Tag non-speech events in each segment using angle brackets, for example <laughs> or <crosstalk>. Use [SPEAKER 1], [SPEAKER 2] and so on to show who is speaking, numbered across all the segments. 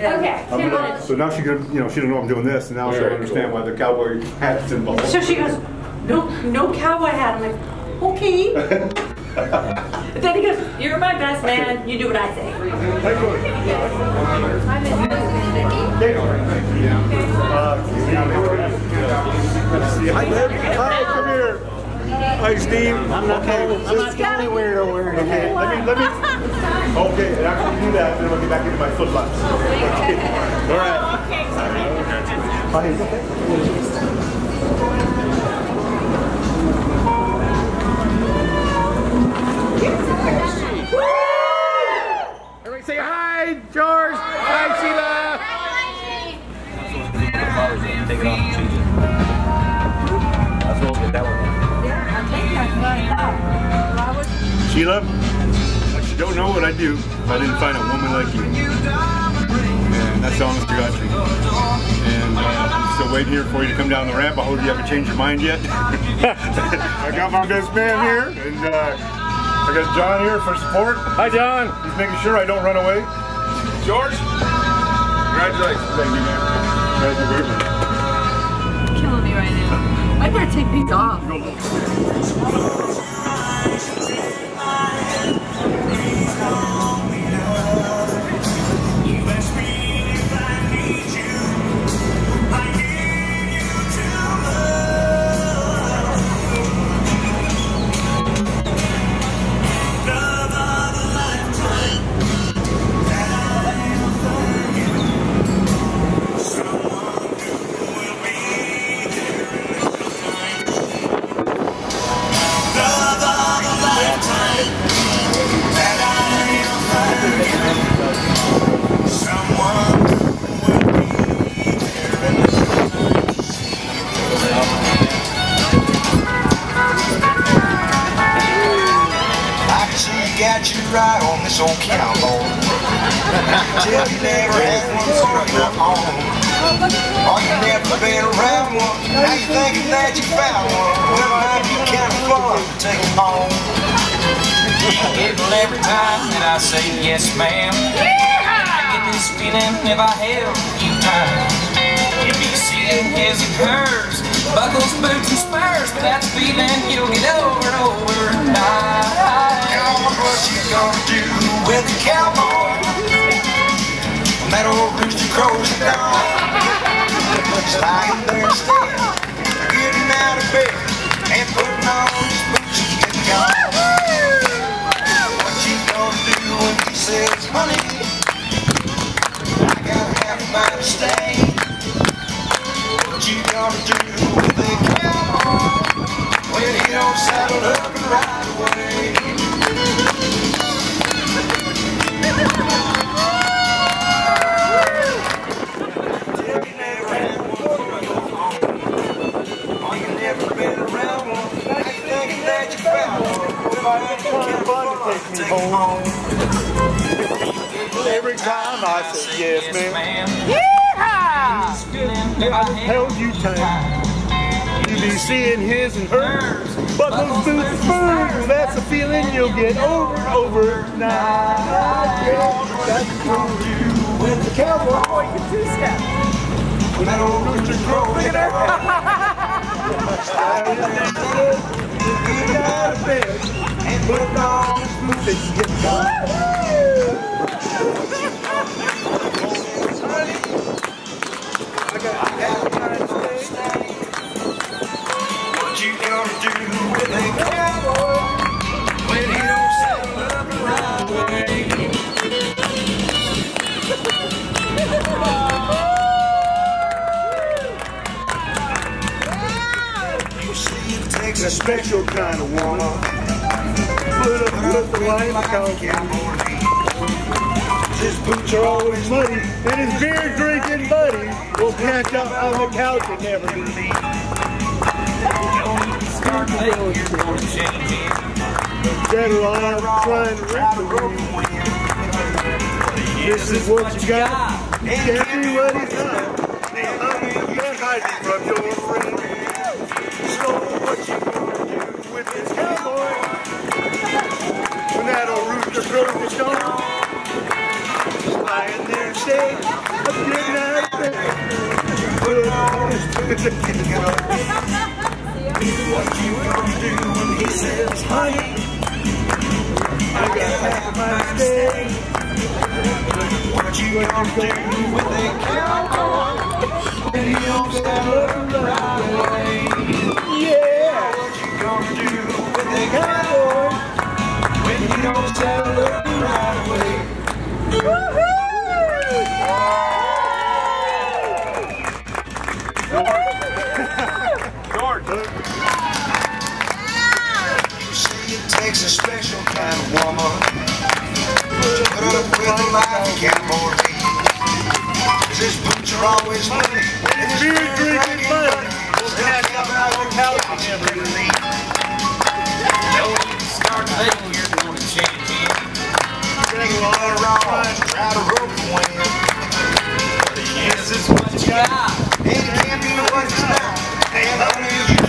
[SPEAKER 1] temporary.
[SPEAKER 2] Okay.
[SPEAKER 1] I'm gonna, so now she gonna, you know, she don't know I'm doing this, and now she'll
[SPEAKER 3] Very
[SPEAKER 1] understand
[SPEAKER 3] cool.
[SPEAKER 1] why the cowboy hat's involved.
[SPEAKER 2] So she goes, no, no cowboy hat. I'm like, okay. <laughs> then he goes, you're my best man. You do what I say.
[SPEAKER 1] Uh, Hi, Deb. Hi, come here. Hi, Steve. I'm not okay.
[SPEAKER 4] I'm not the only weirdo wearing a hat.
[SPEAKER 1] Let me, let me. <laughs> Okay, and after you do that, then we'll get back into my footlights. Okay. <laughs> All right.
[SPEAKER 3] Everybody
[SPEAKER 5] one.
[SPEAKER 1] Sheila, you don't know what I'd do if I didn't find a woman like you. And that's the honest to God truth. And uh, I'm still waiting here for you to come down the ramp. I hope you haven't changed your mind yet. <laughs> I got my best man here, and uh, I got John here for support.
[SPEAKER 3] Hi, John.
[SPEAKER 1] He's making sure I don't run away.
[SPEAKER 3] George. Congratulations.
[SPEAKER 1] Thank you, man. Thank you very much.
[SPEAKER 2] Killing me right now. I better take these off.
[SPEAKER 6] Hers, buckles, boots, and spurs, but that's a feeling you'll get over and over tonight.
[SPEAKER 7] What you gonna do with the cowboy? That old rooster crows at dawn. Just lying there instead, getting out of bed and putting on his boots and gone. What you gonna do when he says, honey, I gotta have a mind to stay? What you gonna do with the cowboy when he don't saddle up and ride away? You never had one. Or you never been around one. Now you thinking that you found one. Well, I ain't kind of fun to take me home.
[SPEAKER 1] Every time I say yes, ma'am.
[SPEAKER 6] Yeehaw! I held
[SPEAKER 1] Held you tight. You be seeing his and hers. Buckles, boots, spurs. That's a feeling you'll get over, over. Nah, that's do with the cowboy. You can two-step. Old rooster crows. Look at Get out of bed and put on boots and get gone.
[SPEAKER 7] What
[SPEAKER 1] a special kind of woman. Put up with the light
[SPEAKER 7] cowboy.
[SPEAKER 1] His boots are always muddy, and his beer drinking buddy will catch up on the couch and never leave. Better off trying to rip. This is what you got. He's. You can't hide it from your friend. So what you gonna do with this cowboy? When that old rooster crows the dawn, lying there
[SPEAKER 3] day, a good night.
[SPEAKER 7] What you gonna do when he says, honey, I gotta have my stay? What you gonna do when they cowboy and he don't right away?
[SPEAKER 3] Yeah,
[SPEAKER 7] woman to put up with a life you can't afford to lead. His boots are always money. And his beer drinking money. Steps up out of every lead.
[SPEAKER 6] Know start thinking you're gonna change it.
[SPEAKER 7] Take a lot of wrongs, try to rope.
[SPEAKER 6] This is what you got.
[SPEAKER 7] It can't be what it's not. And only you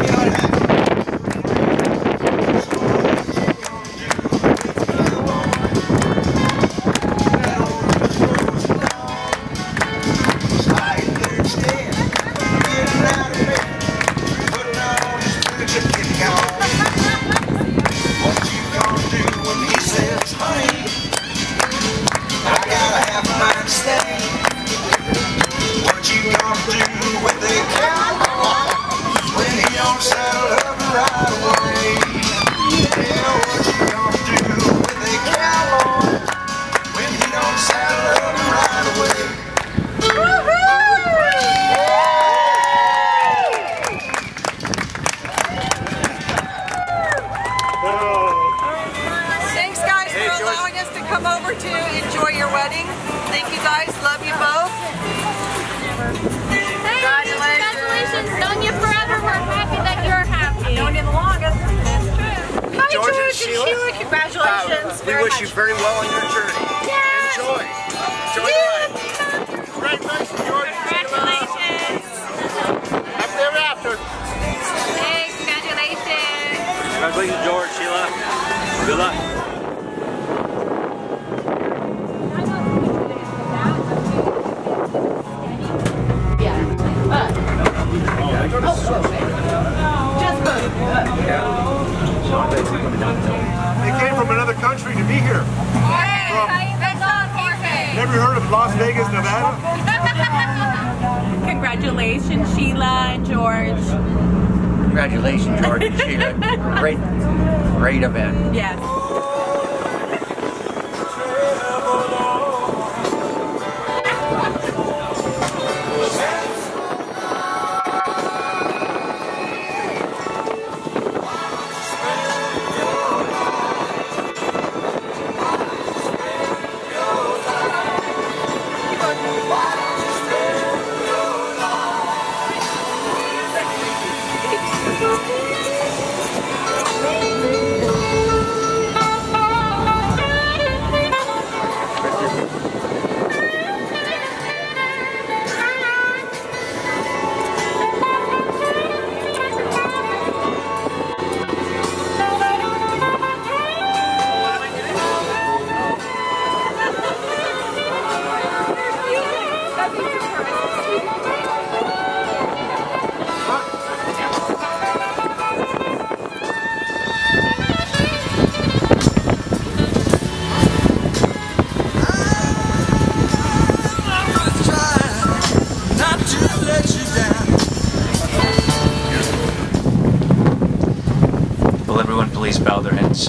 [SPEAKER 6] Will everyone please bow their heads?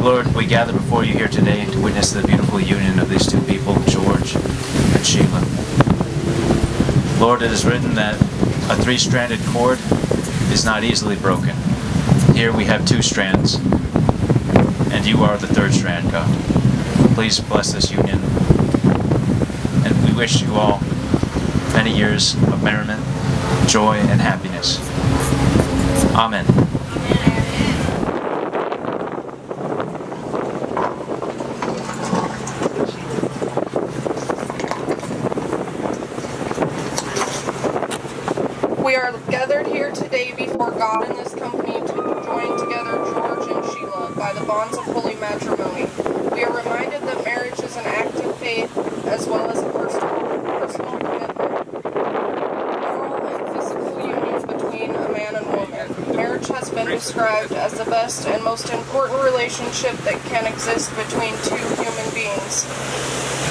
[SPEAKER 6] Lord, we gather before you here today to witness the beautiful union of these two people, George and Sheila. Lord, it is written that a three-stranded cord is not easily broken. Here we have two strands, and you are the third strand, God. Please bless this union. And we wish you all many years of merriment, joy, and happiness. Amen.
[SPEAKER 8] We are gathered here today before God in this company to join together George and Sheila by the bonds of holy matrimony. We are reminded that marriage is an act of faith as well as a personal, personal commitment. Moral and physical union between a man and woman. Marriage has been described as the best and most important relationship that can exist between two human beings.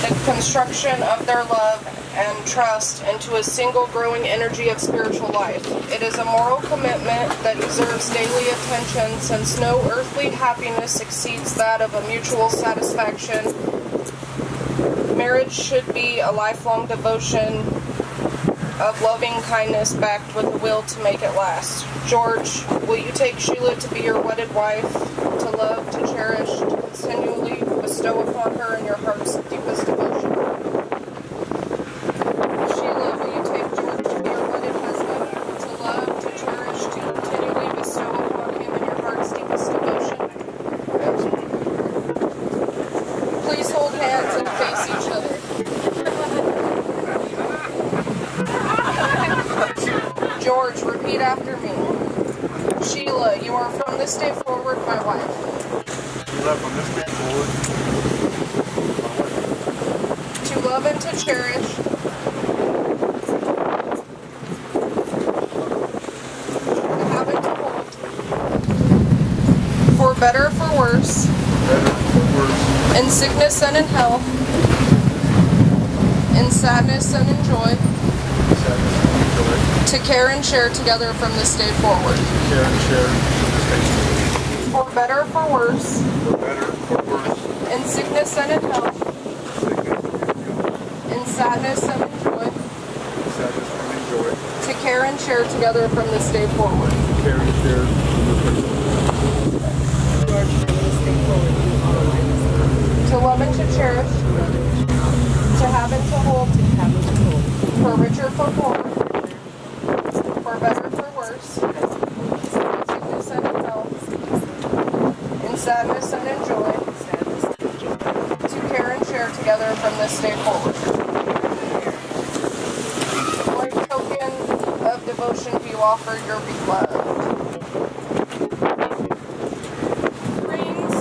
[SPEAKER 8] The construction of their love and trust into a single growing energy of spiritual life. It is a moral commitment that deserves daily attention since no earthly happiness exceeds that of a mutual satisfaction. Marriage should be a lifelong devotion of loving kindness backed with a will to make it last. George, will you take Sheila to be your wedded wife, to love, to cherish, to continually bestow upon her in your heart's deepest devotion? Sheila, will you take George to be your wedded husband, to love, to cherish, to continually bestow upon him in your heart's deepest devotion? Please hold hands and face each other. George, repeat after me. Sheila, you are from this day forward my wife.
[SPEAKER 1] Sheila, from this day forward,
[SPEAKER 8] To love and to cherish. To have and to hold. For better, for worse. In sickness and in health. In sadness and in joy. To care and share together from this day forward.
[SPEAKER 1] share and share this day
[SPEAKER 8] For better, for worse.
[SPEAKER 1] for better, for worse,
[SPEAKER 8] In sickness and in health. In sadness and in joy.
[SPEAKER 1] In sadness and in joy,
[SPEAKER 8] To care and share together from this day forward.
[SPEAKER 1] share and share
[SPEAKER 8] To love and to cherish. To have and to hold. For richer, for poorer. For better, for worse. In sickness and in health. In sadness and in joy. To care and share together from this day forward. What token of offer your beloved? Rings.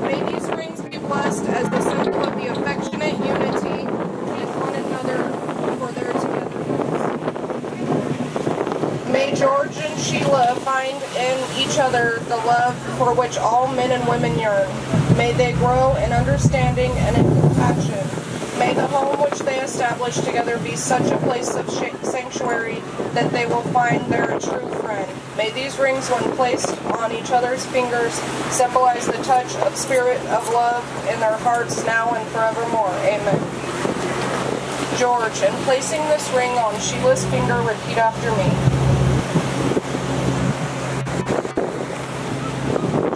[SPEAKER 8] May these rings be blessed as the symbol of affectionate unity one another for their togetherness. May George and Sheila find in each other the love for which all men and women yearn. May they grow in understanding and in compassion. May the home which they establish together be such a place of sanctuary that they will find their true friend. May these rings, when placed on each other's fingers, symbolize the touch of spirit of love in their hearts now and forevermore. Amen. George, in placing this ring on Sheila's finger, repeat after me.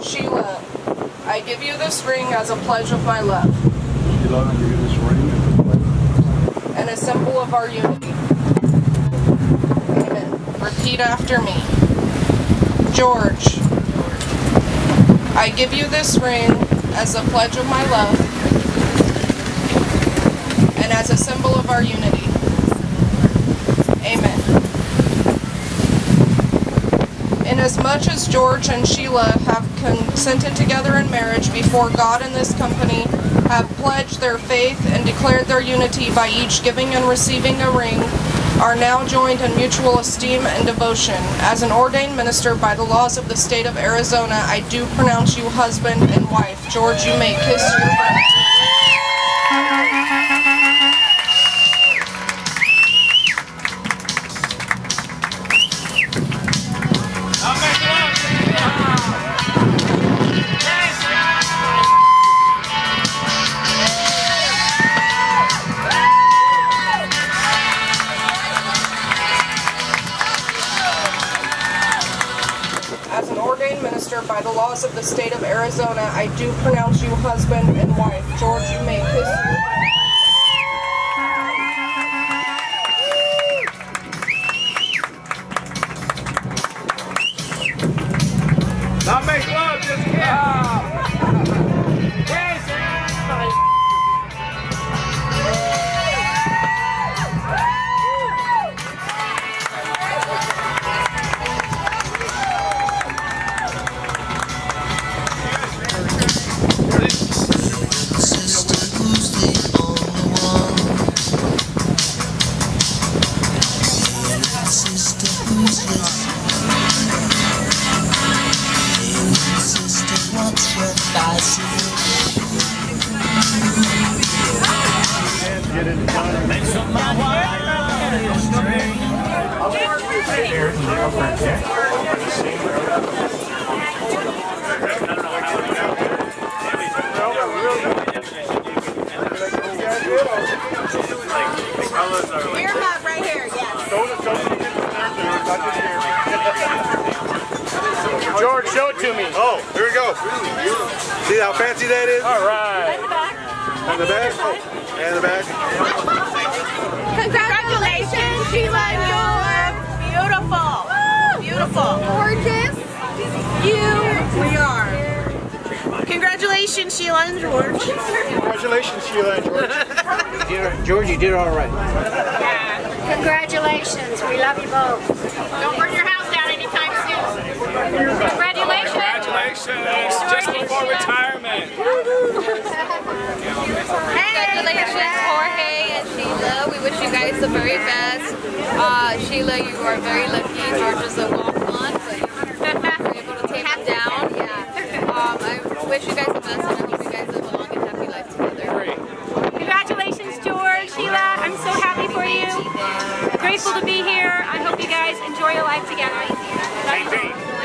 [SPEAKER 8] Sheila, I give you this ring as a pledge of my love
[SPEAKER 1] Sheila, I give you this ring as a pledge.
[SPEAKER 8] and a symbol of our unity. Repeat after me. George, I give you this ring as a pledge of my love and as a symbol of our unity. Amen. Inasmuch as George and Sheila have consented together in marriage before God and this company, have pledged their faith and declared their unity by each giving and receiving a ring, are now joined in mutual esteem and devotion. As an ordained minister by the laws of the state of Arizona, I do pronounce you husband and wife. George, you may kiss your bride. The state of Arizona, I do pronounce you husband and wife. George, you may kiss your
[SPEAKER 3] All right.
[SPEAKER 2] In the back.
[SPEAKER 1] And the back? Oh, and the back.
[SPEAKER 9] Congratulations, Sheila. You're beautiful. Beautiful. Gorgeous. You. We are. Congratulations, Sheila and George.
[SPEAKER 1] Congratulations, Sheila and George. <laughs>
[SPEAKER 3] George, you did all right.
[SPEAKER 9] Congratulations. We love you both. Don't burn your house down anytime soon. Congratulations.
[SPEAKER 5] Congratulations. Just before retirement.
[SPEAKER 10] Congratulations, Jorge and Sheila. We wish you guys the very best. Uh, Sheila, you are very lucky. George is a walk-on, but you're able to take him down. Yeah. Um, I wish you guys the best, and I hope you guys live a long and happy life together.
[SPEAKER 9] Congratulations, George. Sheila, I'm so happy for you. Grateful to be here. I hope you guys enjoy your life together.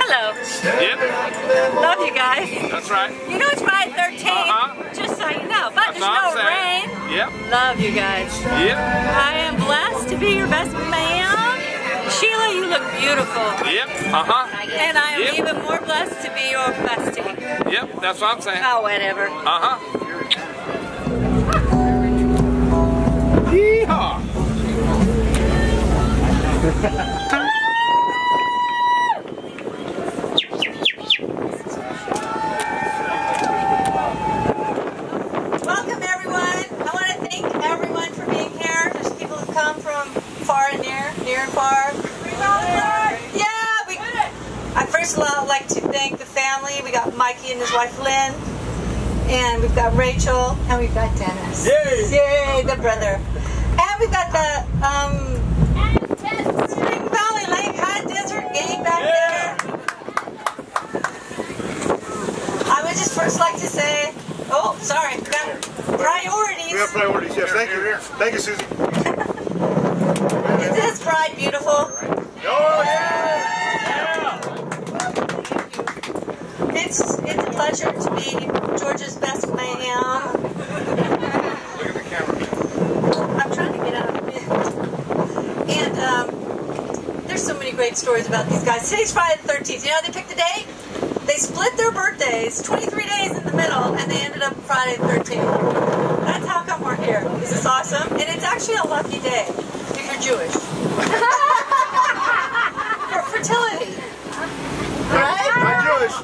[SPEAKER 2] Hello.
[SPEAKER 5] Yep,
[SPEAKER 2] Love you guys.
[SPEAKER 5] that's right.
[SPEAKER 2] You know it's Friday 13th.
[SPEAKER 5] Uh-huh.
[SPEAKER 2] Just so you know. But
[SPEAKER 5] That's
[SPEAKER 2] there's no rain.
[SPEAKER 5] Yep,
[SPEAKER 2] Love you guys.
[SPEAKER 5] yep,
[SPEAKER 2] I am blessed to be your best man. Sheila, you look beautiful.
[SPEAKER 5] yep, uh-huh,
[SPEAKER 2] And I am
[SPEAKER 5] Yep.
[SPEAKER 2] even more blessed to be your bestie.
[SPEAKER 5] yep, that's what I'm saying.
[SPEAKER 2] Oh, whatever.
[SPEAKER 5] Uh-huh.
[SPEAKER 2] First of all like to thank the family. We got Mikey and his wife Lynn, and we've got Rachel, and we've got Dennis.
[SPEAKER 1] Yay!
[SPEAKER 2] Yay, the brother. And we've got the um, Spring Valley Lake High Desert gang back there. I would just first like to say, oh, sorry, got priorities.
[SPEAKER 1] We have priorities, yes. Thank you. Thank you, Susie.
[SPEAKER 2] Is this bride beautiful?
[SPEAKER 1] Oh, yeah!
[SPEAKER 2] It's it's a pleasure to be George's best man. I'm trying to get out of it. And um, there's so many great stories about these guys. Today's Friday the 13th. You know how they picked the date? They split their birthdays, 23 days in the middle, and they ended up Friday the 13th. That's how come we're here. Is this is awesome? And it's actually a lucky day if you're Jewish. <laughs> For fertility. Right?
[SPEAKER 1] I'm Jewish.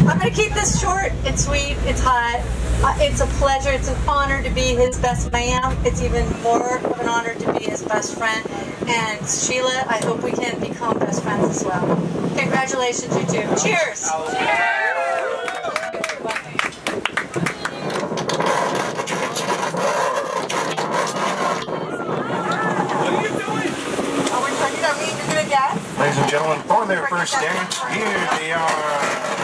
[SPEAKER 1] <laughs>
[SPEAKER 2] I'm going to keep this short and sweet. It's hot. Uh, it's a pleasure. It's an honor to be his best man. It's even more of an honor to be his best friend. And Sheila, I hope we can become best friends as well. Congratulations, you two. Cheers. Are we ready? Are we to do a?
[SPEAKER 7] Ladies and gentlemen, for their first dance, here they are.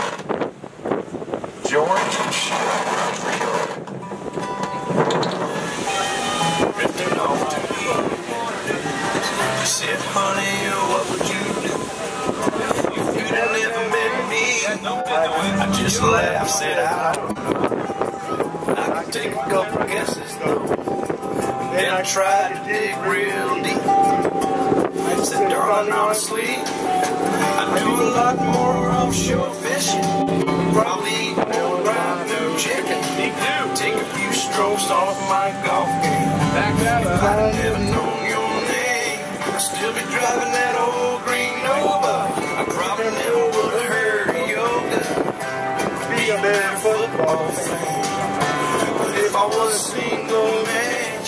[SPEAKER 7] George said, honey, what would you do if you'd never met me? I just laughed, said, I don't know. I could take a couple guesses, though. Then I tried to dig real deep. I said, darling, honestly, I do a lot more offshore fishing. Probably strokes off my golf game. If I'd never known your name, I'd still be driving that old green Nova. I probably never would have heard of yoga. Be a better football fan. But if I was a single man,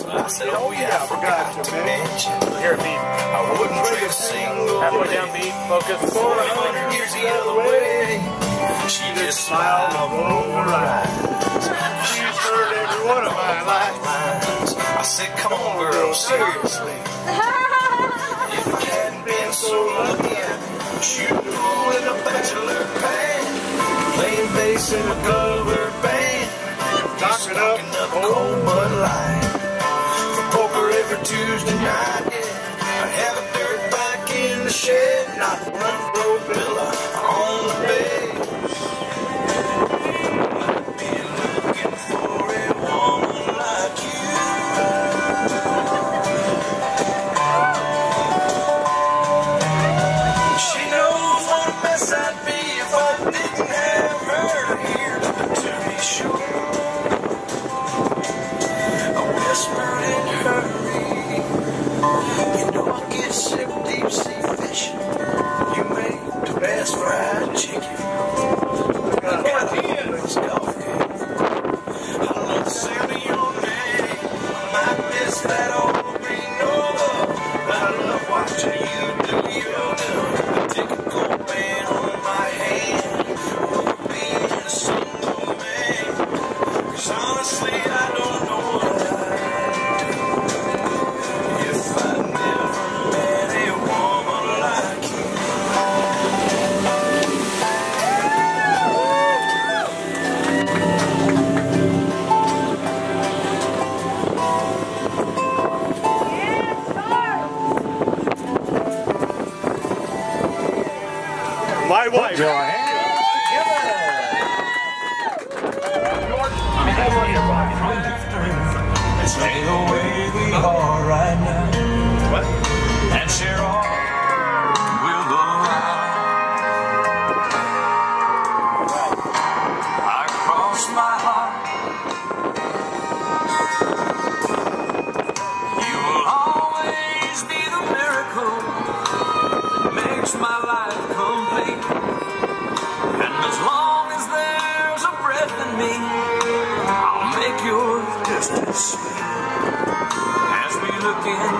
[SPEAKER 7] so I said, oh yeah, I forgot to mention.
[SPEAKER 3] Here, beat.
[SPEAKER 7] I wouldn't trade a single
[SPEAKER 3] Halfway down, beat. Focus.
[SPEAKER 7] for a hundred years the other way. She just smiled rolled her eyes. What of my lifelines. I said, come on, girl, seriously. if I hadn't been so lucky, I'd be shooting pool in a bachelor pad, playing bass in a cover band,
[SPEAKER 1] knocking up, up
[SPEAKER 7] cold Bud Light for poker every Tuesday night. Yeah. I have a dirt bike in the shed, not one broke pillow.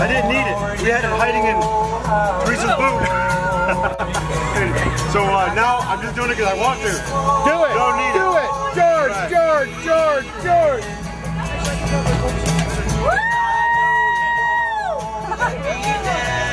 [SPEAKER 7] I didn't
[SPEAKER 1] need it. We had it hiding in Teresa's boot. <laughs> so uh, now I'm just doing it because I want to.
[SPEAKER 3] Do it.
[SPEAKER 1] Don't need
[SPEAKER 3] Do
[SPEAKER 1] it.
[SPEAKER 3] it. George,
[SPEAKER 1] Right.
[SPEAKER 3] George, George, George.
[SPEAKER 7] I <laughs>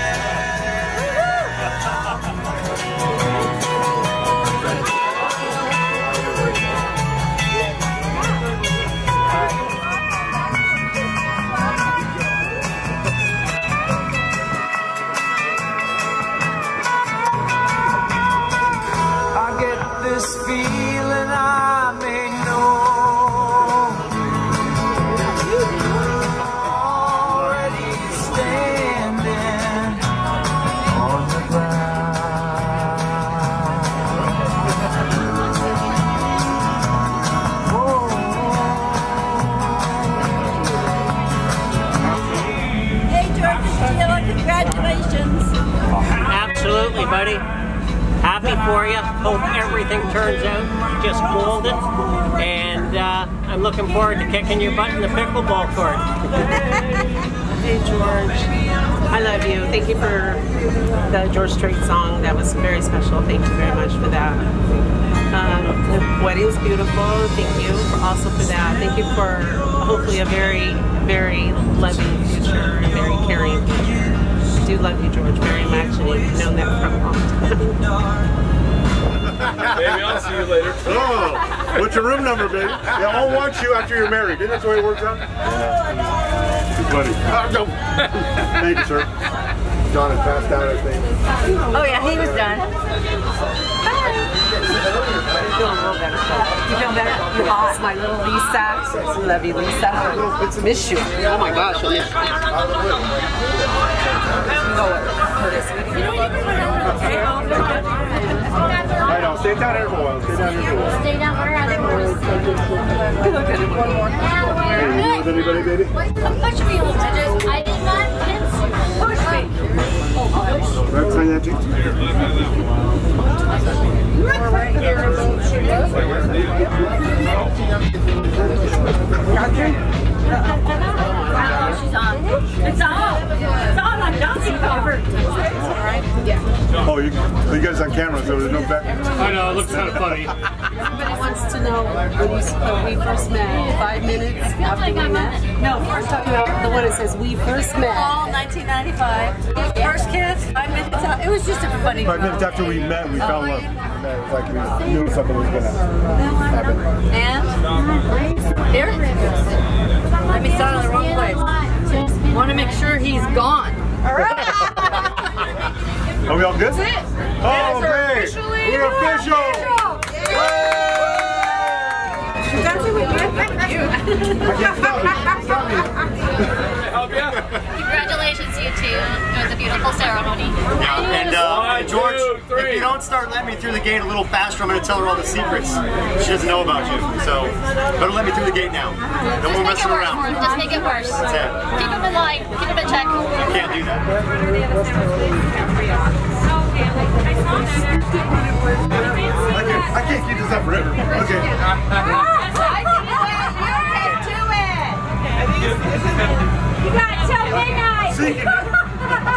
[SPEAKER 11] wedding's beautiful. Thank you for, also for that. Thank you for hopefully a very, very loving future, a very caring future. I do love you, George, very much, and you've known that for a long time. <laughs>
[SPEAKER 1] Baby, I'll see you later. Oh, what's your room number, baby? They all want you after you're married. Isn't that the way it works out? Yeah. Too funny. Oh, no. Thank you, sir. John had passed out, I think.
[SPEAKER 2] Oh yeah, he was done.
[SPEAKER 11] Feeling a little better. You feel better? You're hot. My little Lisa. Love you, Lisa. Miss you. Oh my gosh, I miss
[SPEAKER 1] I know. Stay down here for a while. Stay down here for a while.
[SPEAKER 12] Stay down where are they?
[SPEAKER 1] One more. Hey, with anybody, baby?
[SPEAKER 12] Push me a little bit. I did not push me.
[SPEAKER 1] Right behind that, too.
[SPEAKER 12] She's on. It's on. It's on. I'm dancing.
[SPEAKER 1] you, you guys on camera, so there's no back.
[SPEAKER 13] I know, it looks kind of funny.
[SPEAKER 14] Everybody wants to know when, you, when we first met, five minutes after we met. No, I'm talking about the one that says we first met.
[SPEAKER 15] Fall 1995. First kiss, five minutes out. It was just a funny
[SPEAKER 1] Five minutes after we met, we fell in love. It was like we knew something was gonna happen.
[SPEAKER 15] And here, let me start in the wrong place. Want to make sure he's gone. All right.
[SPEAKER 1] Are we all good?
[SPEAKER 15] That's it.
[SPEAKER 1] Oh,
[SPEAKER 15] That is our
[SPEAKER 1] okay. We're official.
[SPEAKER 15] That's what we
[SPEAKER 1] I can't stop it. Stop me.
[SPEAKER 12] Congratulations, you two. It was a beautiful ceremony.
[SPEAKER 16] Yeah, and uh, George, if you don't start letting me through the gate a little faster, I'm going to tell her all the secrets she doesn't know about you. So, better let me through the gate now. No more
[SPEAKER 12] Make it
[SPEAKER 16] messing
[SPEAKER 12] worse.
[SPEAKER 16] around.
[SPEAKER 12] Just make it worse.
[SPEAKER 16] That's it.
[SPEAKER 12] Keep him in line. Keep him in check.
[SPEAKER 16] You can't do that.
[SPEAKER 1] I can't, I can't keep this up forever. Okay. <laughs>
[SPEAKER 12] You got till midnight. <laughs>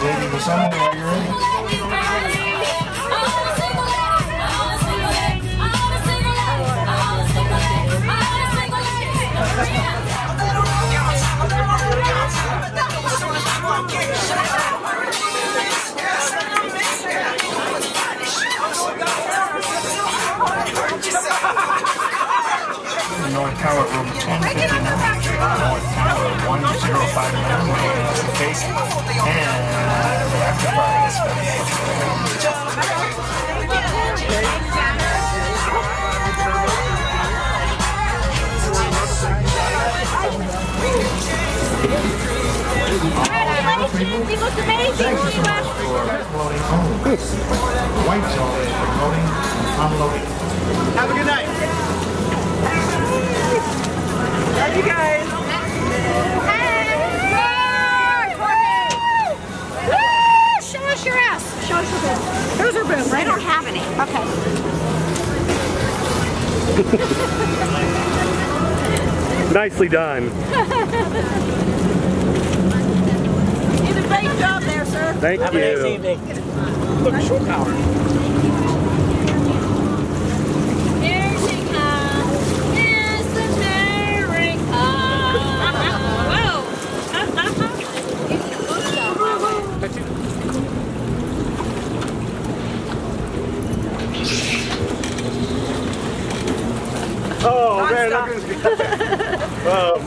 [SPEAKER 17] waiting for somebody while you're ready. North Tower, room 1059. North Tower, 1059. That's the face. And the after party is
[SPEAKER 12] He looked amazing.
[SPEAKER 17] Loading only. White zone is for loading and unloading.
[SPEAKER 4] Have a good night.
[SPEAKER 15] Love you guys.
[SPEAKER 12] Show us your ass. Show us your boob. Who's her boob? I don't have any. Okay. <laughs>
[SPEAKER 13] Nicely done.
[SPEAKER 15] You did a great job there, sir.
[SPEAKER 13] Thank
[SPEAKER 11] Have
[SPEAKER 13] you.
[SPEAKER 11] a nice evening.
[SPEAKER 13] Look, short power.
[SPEAKER 12] Here she comes. It's America.
[SPEAKER 1] Oh,